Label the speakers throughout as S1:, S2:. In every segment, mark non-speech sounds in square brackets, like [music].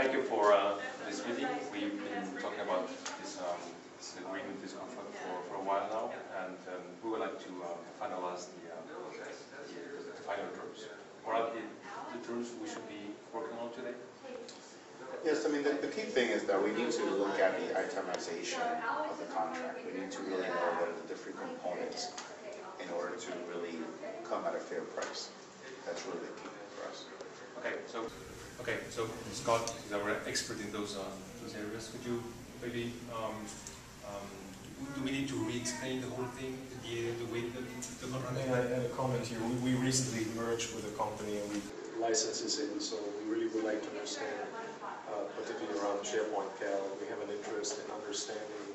S1: thank you for uh, this meeting. We've been talking about this, um, this agreement, this contract for, for a while now, and um, we would like to uh, finalize the, uh, the, the final terms. What are the, the terms we should be working on today?
S2: Yes, I mean, the, the key thing is that we need to look at the itemization of the contract. We need to really know what are the different components in order to really come at a fair price. That's really the key for us.
S1: Okay, so okay, so Scott is our expert in those uh, those areas. Could you maybe um, um, do we need to re-explain the whole thing, the the way that the
S3: I had a comment here. We, we recently merged with a company and we licenses in, so we really would like to understand, uh, particularly around SharePoint CAL, we have an interest in understanding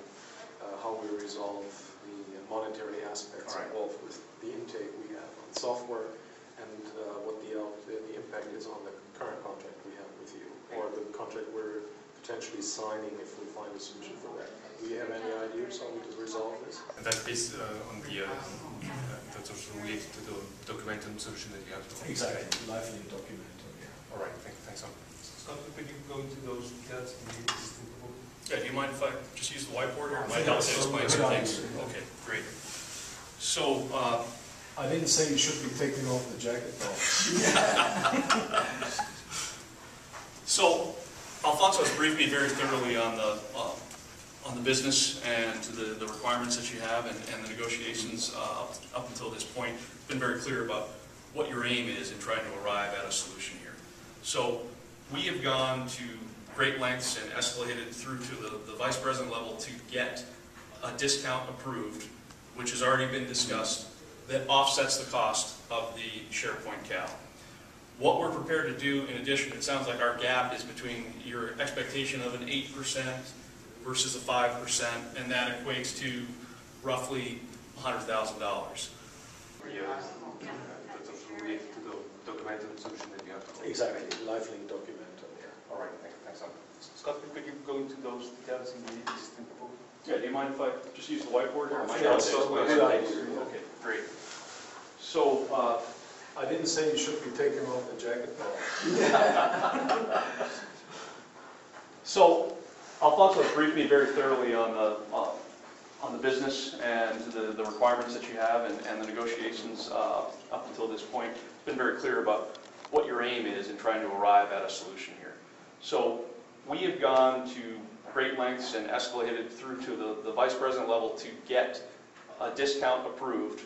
S3: uh, how we resolve the monetary aspects
S1: right.
S3: involved with the intake we have on software and uh, what the, out- the the impact is on the current contract we have with you, or the contract we're potentially signing if we find a solution for that. Do you have any ideas on how we could resolve this?
S1: That's based uh, on the uh, uh, that's also related to the Documentum solution that you have.
S3: Exactly, lively document, yeah.
S1: All right, thank, thanks. Scott. Scott, could you go into those details in the existing proposal?
S4: Yeah, do you mind if I just use the whiteboard or
S3: I
S4: might
S3: think
S4: help to explain some things? Okay, great. So, uh,
S3: I didn't say you should be taking off the jacket though. [laughs]
S4: so Alfonso has briefed me very thoroughly on the, uh, on the business and the, the requirements that you have and, and the negotiations uh, up- up until this point. Been very clear about what your aim is in trying to arrive at a solution here. So we have gone to great lengths and escalated through to the, the vice president level to get a discount approved, which has already been discussed, that offsets the cost of the SharePoint CAL. What we're prepared to do in addition, it sounds like our gap is between your expectation of an eight percent versus a five percent, and that equates to roughly hundred thousand dollars.
S1: The, uh, that's related to the Documentum solution that you have.
S3: Exactly, lively document, yeah.
S1: All right, thank, thanks. Scott. Scott, could you go into those details in the existing proposal?
S4: Yeah, do you mind if I just use the whiteboard or am I
S3: Yeah,
S4: help to
S3: so
S4: explain
S3: good
S4: some
S3: idea.
S4: things? Okay, great. So, uh,
S3: I didn't say you should be taking off the jacket though. [laughs]
S4: So has briefed me very thoroughly on the, uh, on the business and the, the requirements that you have and, and the negotiations uh, up until this point. Been very clear about what your aim is in trying to arrive at a solution here. So we have gone to great lengths and escalated through to the, the vice president level to get a discount approved,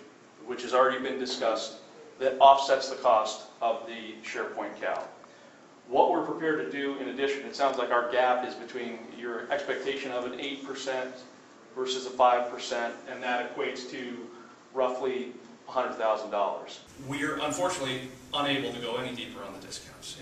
S4: which has already been discussed, that offsets the cost of the SharePoint CAL. What we're prepared to do in addition, it sounds like our gap is between your expectation of an eight percent versus a five percent, and that equates to roughly hundred thousand dollars. We're unfortunately unable to go any deeper on the discounts.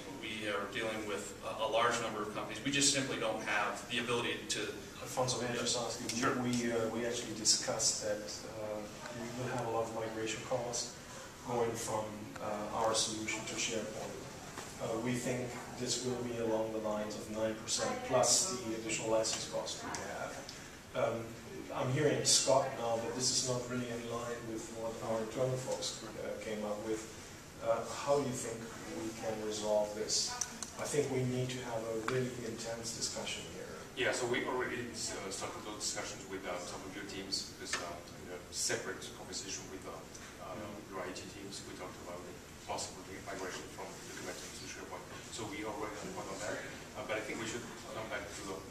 S4: Are dealing with a- a large number of companies. We just simply don't have the ability to,
S3: Alfonso, may I just ask you,
S4: Sure.
S3: we, uh, we actually discussed that uh, we will have a lot of migration costs going from uh, our solution to SharePoint. Uh, We think this will be along the lines of nine percent plus the additional license cost we have. Um, I'm hearing Scott now, but this is not really in line with what our internal folks uh, came up with. Uh, How do you think we can resolve this? I think we need to have a really intense discussion here.
S1: Yeah, so we already uh, started those discussions with uh, some of your teams, because uh, in a separate conversation with uh, um, your IT teams, we talked about the possible migration from the Documentum to SharePoint. So we already on point on that, Uh, but I think we should come back to the-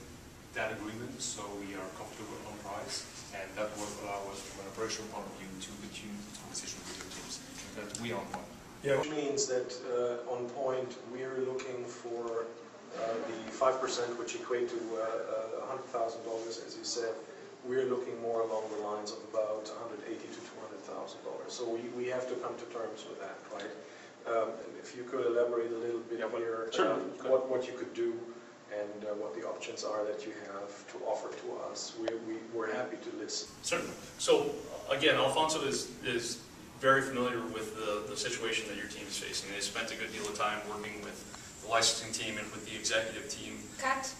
S1: that agreement, so we are comfortable on price, and that will allow us from an operational point of view to continue the conversation with your teams, that we are on point.
S3: Yeah, which means that uh, on point, we're looking for uh, the five percent, which equate to uh, a hundred thousand dollars, as you said. We're looking more along the lines of about a hundred eighty to two hundred thousand dollars. So we, we have to come to terms with that, right? Um, If you could elaborate a little bit
S1: Yeah,
S3: here,
S4: Sure.
S3: um, what, what you could do and uh, what the options are that you have to offer to us. We, we, we're happy to listen.
S4: Certainly. So again, Alfonso is, is very familiar with the, the situation that your team is facing. They spent a good deal of time working with the licensing team and with the executive team
S5: Cut.